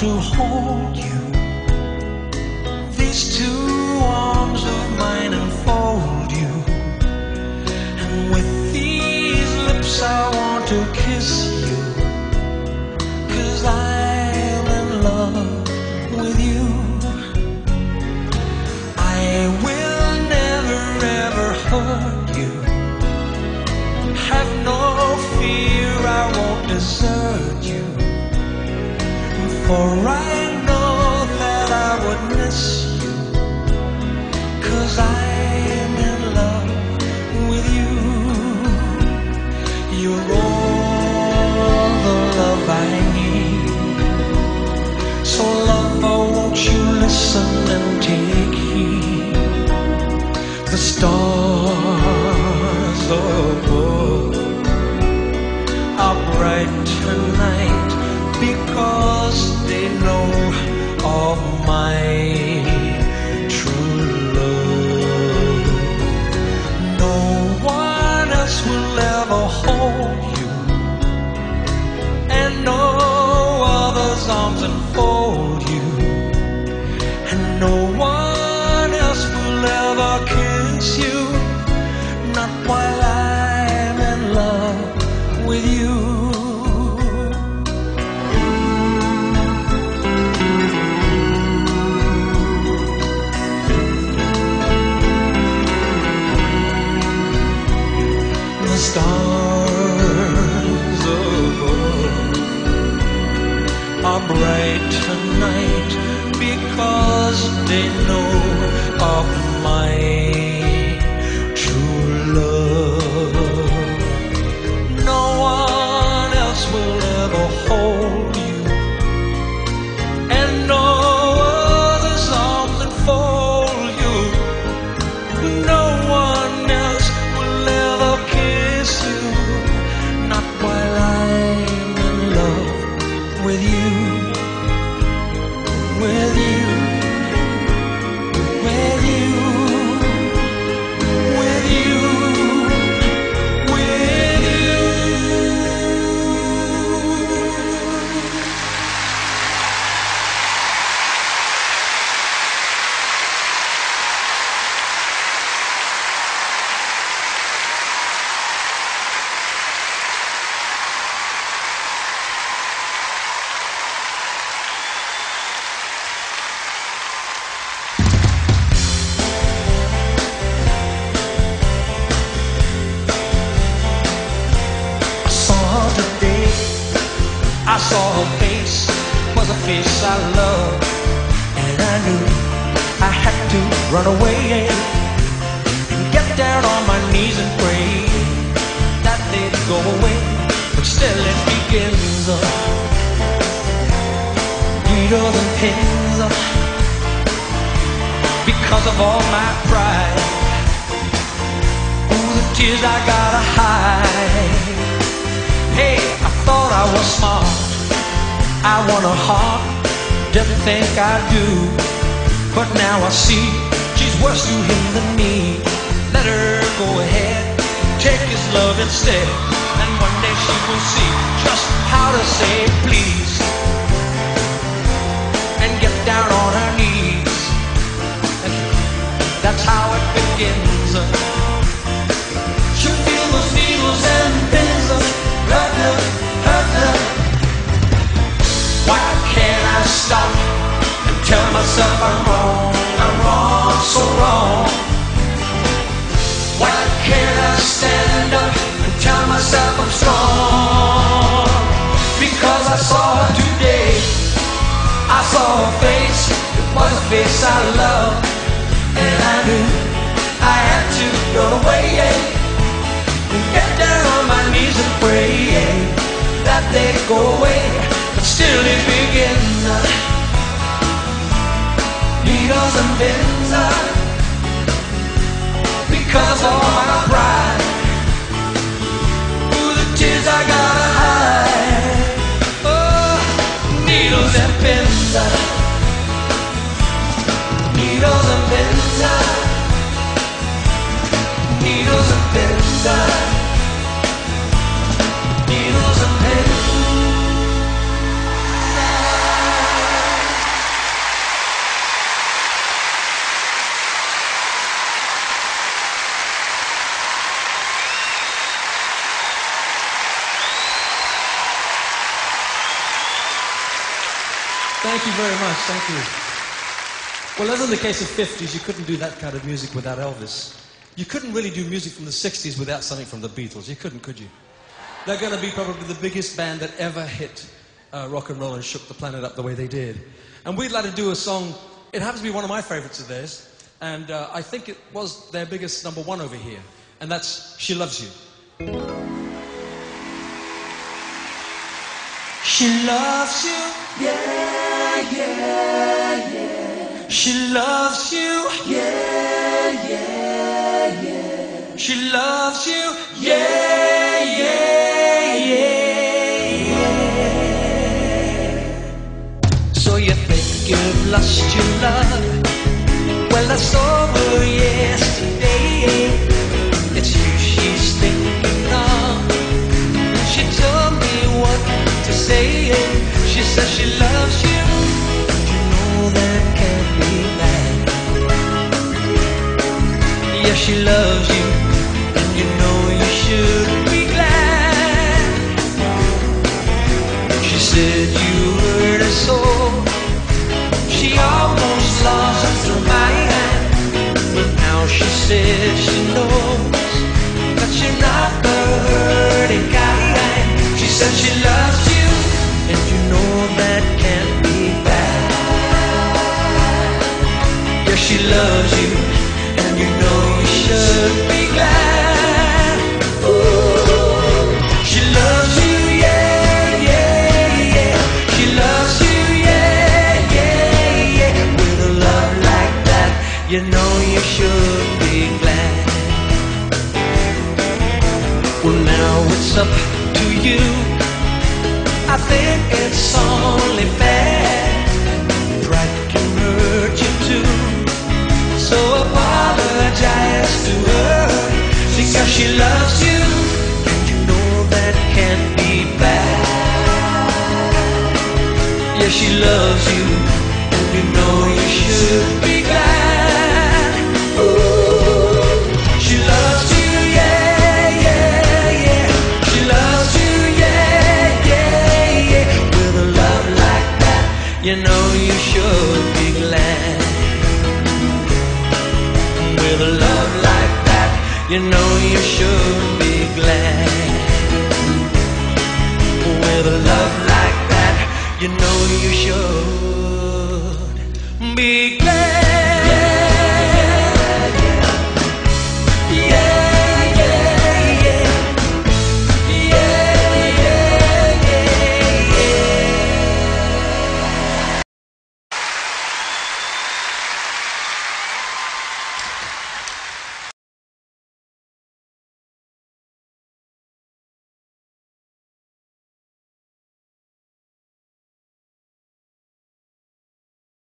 to hold you. These two stars above. Are bright I loved, and I knew I had to run away and get down on my knees and pray that they'd go away. But still, it begins. Needles and pins uh, because of all my pride. Ooh, the tears I gotta hide. Hey, I thought I was smart. I want a heart, didn't think I'd do. But now I see she's worse to him than me. Let her go ahead, take his love instead. And one day she will see just how to say please. And get down on stand up and tell myself I'm strong? Because I saw her today, I saw her face, it was a face I loved, and I knew I had to go away. and get down on my knees and pray that they go away. But still it begins. Needles and pins because of my pride. Pins. Thank you very much. Thank you. Well, as in the case of 50s, you couldn't do that kind of music without Elvis. You couldn't really do music from the 60s without something from the Beatles. You couldn't, could you? They're going to be probably the biggest band that ever hit uh, rock and roll and shook the planet up the way they did. And we'd like to do a song. It happens to be one of my favorites of theirs. And uh, I think it was their biggest number one over here. And that's She Loves You. She loves you, yeah, yeah, yeah. She loves you, yeah, yeah, yeah. She loves you, yeah, yeah, yeah, yeah. So you think you've lost your love? Yeah, she loves you. And you know you should be glad. She said you hurt her so. She almost lost her mind. But now she says she it's up to you. I think it's only fair. Pride can hurt you too. So apologize to her because she loves you. And you know that can't be bad. Yeah, she loves you. And you know you should be you know you should be glad. With a love like that, you know you should be glad. With a love like that, you know you should be